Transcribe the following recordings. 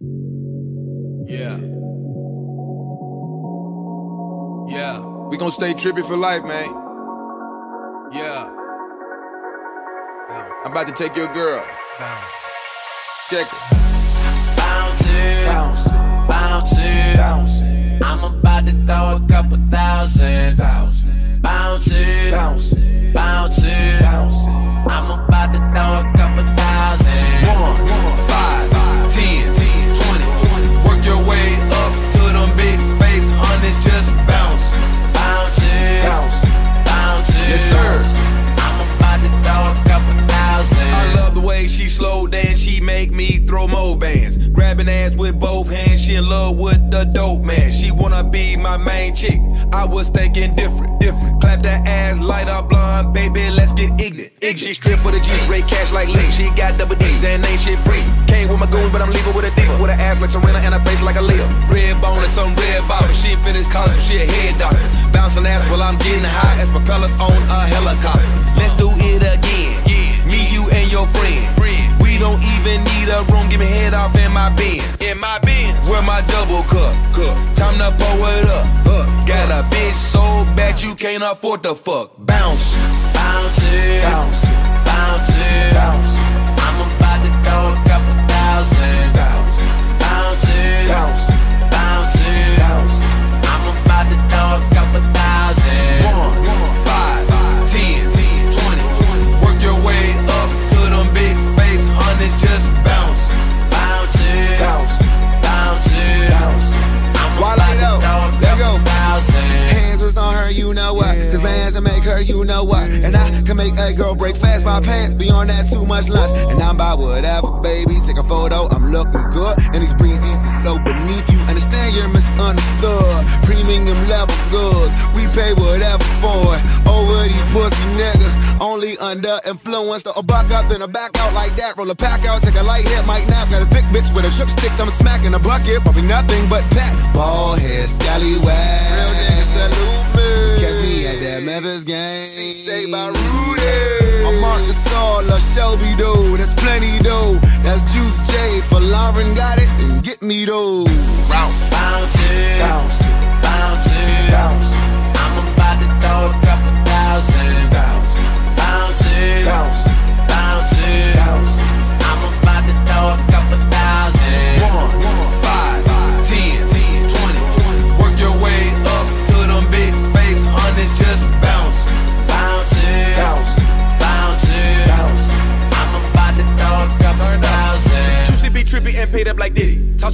Yeah. Yeah. We gonna stay trippy for life, man. Yeah. I'm about to take your girl. Bounce. Check it. Bounce it, Bounce. bounce it. Bounce. I'm about to throw a couple thousand. Thousand. Bounce it, Bounce. bounce it. Bounce. I'm about to throw a couple make me throw more bands. Grabbing ass with both hands, she in love with the dope man. She wanna be my main chick. I was thinking different, different. Clap that ass, light up blonde, baby, let's get ignorant. She strip for the G, rate cash like Lee. She got double D's and ain't shit free. Came with my goon, but I'm leaving with a diva. With an ass like Serena and a face like a Leo. Red bone and some red bottom. She finished college, she a head doctor. Bouncing ass while I'm getting high as propellers on a helicopter. Let's do it again. Me, you, and your friend. Don't even need a room. Give me head off in my Benz. In my Benz. Where my double cup. Time to pour it up. Got a bitch so bad you can't afford to fuck. Bounce. Bounce it, Bounce. bounce it. Bounce. I'm about to throw a couple thousand. Will make her, you know what? And I can make a girl break fast my pants. Beyond that, too much lunch. And I'm by whatever, baby. Take a photo, I'm looking good. And these breezes is so beneath you. Understand you're misunderstood. Premium level goods, we pay whatever for it. Over these pussy niggas, only under influence. So a buck up, then a back out like that. Roll a pack out, take a light hit, might nap. Got a thick bitch with a trip stick, I'm smacking a bucket. Probably nothing but pat. Ball head, scallywag. Real nigga salute me. Memphis game. Say by Rudy. I'm Marcus All, a Shelby though. That's plenty though. That's Juicy J. For Lauren got it, and get me though.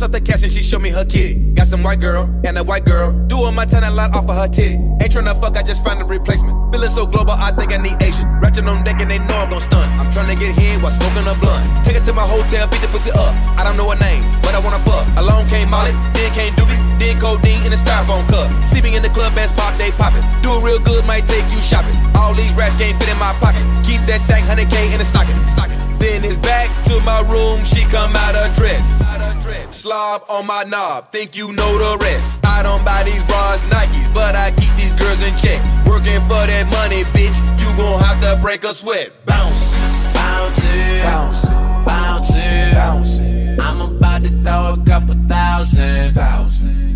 Up the cash and she show me her kitty. Got some white girl and a white girl. Doing my time a lot off of her titty. Ain't tryna fuck, I just find a replacement. Feeling so global, I think I need Asian. Ratchet on deck and they know I'm gon' stun. I'm tryna get hit while smoking a blunt. Take it to my hotel, beat the pussy up. I don't know her name, but I wanna fuck. Along came Molly, then came Doobie, then codeine in a styrofoam cup. See me in the club, bands pop, they poppin'. Do it real good, might take you shopping. All these rats can't fit in my pocket. Keep that sack, 100k in the stocking. stocking. Then it's back to my room, she come out of dress. Slob on my knob, think you know the rest. I don't buy these bras, Nikes, but I keep these girls in check. Working for that money, bitch, you gon' have to break a sweat. Bounce, Bounce it, bounce, bounce it. bounce, I'm about to throw a couple thousand. thousand,